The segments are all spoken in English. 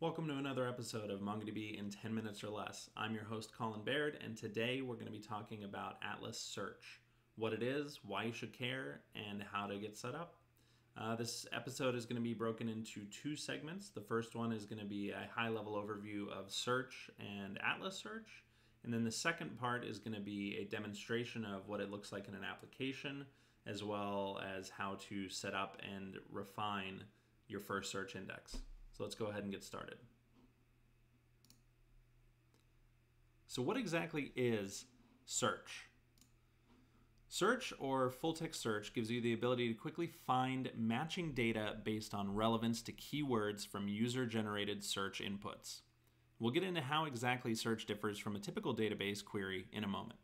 Welcome to another episode of MongoDB in 10 minutes or less. I'm your host, Colin Baird, and today we're going to be talking about Atlas Search what it is, why you should care, and how to get set up. Uh, this episode is going to be broken into two segments. The first one is going to be a high level overview of Search and Atlas Search. And then the second part is going to be a demonstration of what it looks like in an application, as well as how to set up and refine your first search index. So let's go ahead and get started. So what exactly is search? Search or full text search gives you the ability to quickly find matching data based on relevance to keywords from user generated search inputs. We'll get into how exactly search differs from a typical database query in a moment.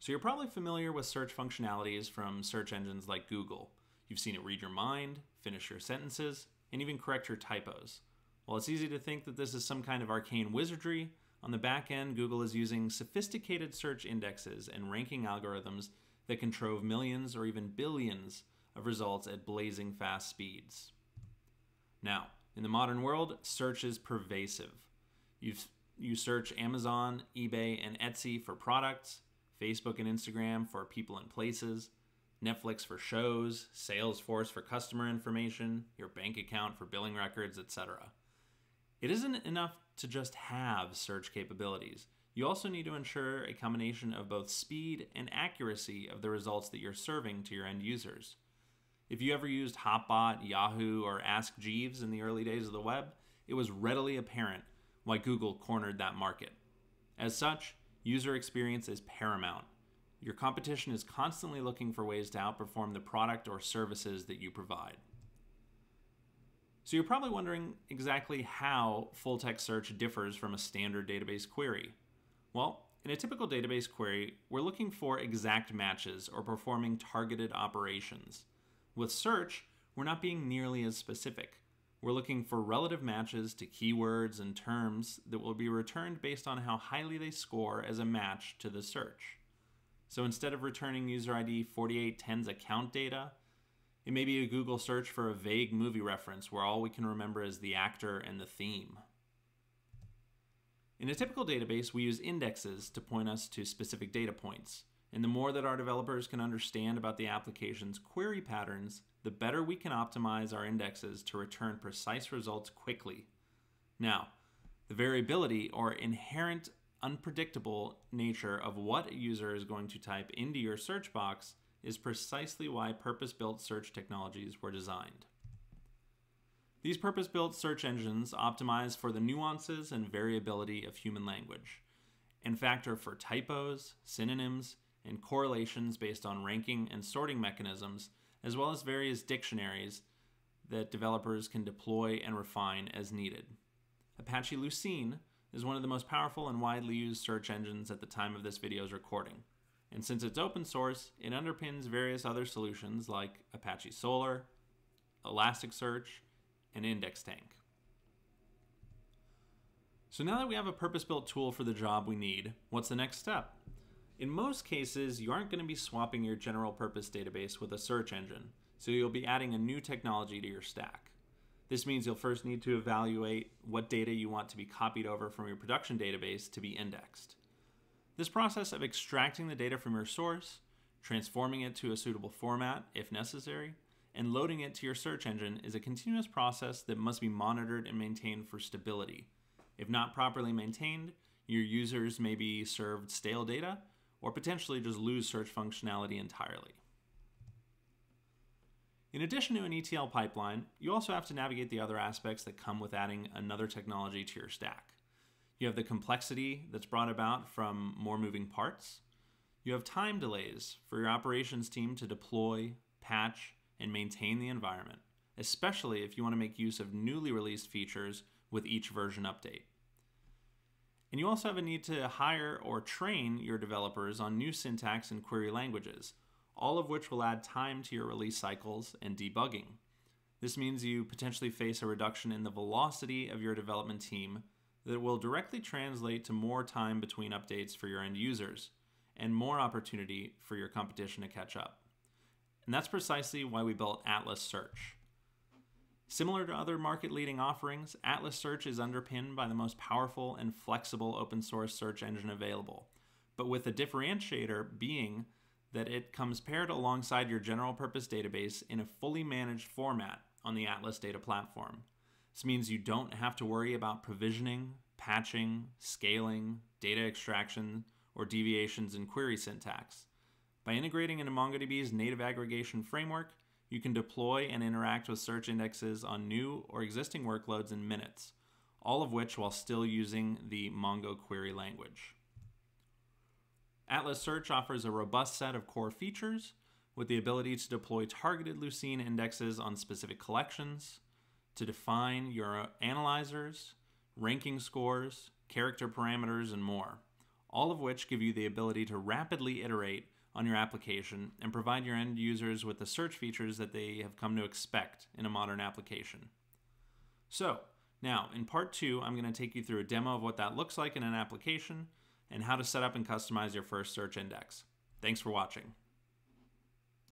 So you're probably familiar with search functionalities from search engines like Google. You've seen it read your mind, finish your sentences, and even correct your typos. While it's easy to think that this is some kind of arcane wizardry, on the back end, Google is using sophisticated search indexes and ranking algorithms that can trove millions or even billions of results at blazing fast speeds. Now, in the modern world, search is pervasive. you you search Amazon, eBay, and Etsy for products, Facebook and Instagram for people and places, Netflix for shows, Salesforce for customer information, your bank account for billing records, etc. It isn't enough to just have search capabilities. You also need to ensure a combination of both speed and accuracy of the results that you're serving to your end users. If you ever used Hotbot, Yahoo, or Ask Jeeves in the early days of the web, it was readily apparent why Google cornered that market. As such, user experience is paramount. Your competition is constantly looking for ways to outperform the product or services that you provide. So you're probably wondering exactly how full text search differs from a standard database query. Well, in a typical database query, we're looking for exact matches or performing targeted operations. With search, we're not being nearly as specific. We're looking for relative matches to keywords and terms that will be returned based on how highly they score as a match to the search. So instead of returning user ID 4810's account data, it may be a Google search for a vague movie reference where all we can remember is the actor and the theme. In a typical database, we use indexes to point us to specific data points. And the more that our developers can understand about the application's query patterns, the better we can optimize our indexes to return precise results quickly. Now, the variability or inherent unpredictable nature of what a user is going to type into your search box is precisely why purpose built search technologies were designed. These purpose built search engines optimize for the nuances and variability of human language and factor for typos, synonyms, and correlations based on ranking and sorting mechanisms, as well as various dictionaries that developers can deploy and refine as needed. Apache Lucene is one of the most powerful and widely used search engines at the time of this video's recording. And since it's open source, it underpins various other solutions like Apache Solr, Elasticsearch, and Indextank. So now that we have a purpose-built tool for the job we need, what's the next step? In most cases, you aren't going to be swapping your general purpose database with a search engine, so you'll be adding a new technology to your stack. This means you'll first need to evaluate what data you want to be copied over from your production database to be indexed. This process of extracting the data from your source, transforming it to a suitable format if necessary, and loading it to your search engine is a continuous process that must be monitored and maintained for stability. If not properly maintained, your users may be served stale data or potentially just lose search functionality entirely. In addition to an ETL pipeline, you also have to navigate the other aspects that come with adding another technology to your stack. You have the complexity that's brought about from more moving parts. You have time delays for your operations team to deploy, patch, and maintain the environment, especially if you want to make use of newly released features with each version update. And you also have a need to hire or train your developers on new syntax and query languages, all of which will add time to your release cycles and debugging. This means you potentially face a reduction in the velocity of your development team that will directly translate to more time between updates for your end users and more opportunity for your competition to catch up. And that's precisely why we built Atlas Search. Similar to other market leading offerings, Atlas Search is underpinned by the most powerful and flexible open source search engine available, but with a differentiator being that it comes paired alongside your general purpose database in a fully managed format on the Atlas Data Platform. This means you don't have to worry about provisioning, patching, scaling, data extraction, or deviations in query syntax. By integrating into MongoDB's native aggregation framework, you can deploy and interact with search indexes on new or existing workloads in minutes, all of which while still using the Mongo query language. Atlas Search offers a robust set of core features with the ability to deploy targeted Lucene indexes on specific collections, to define your analyzers, ranking scores, character parameters, and more, all of which give you the ability to rapidly iterate on your application and provide your end users with the search features that they have come to expect in a modern application. So, now in part two, I'm going to take you through a demo of what that looks like in an application and how to set up and customize your first search index. Thanks for watching.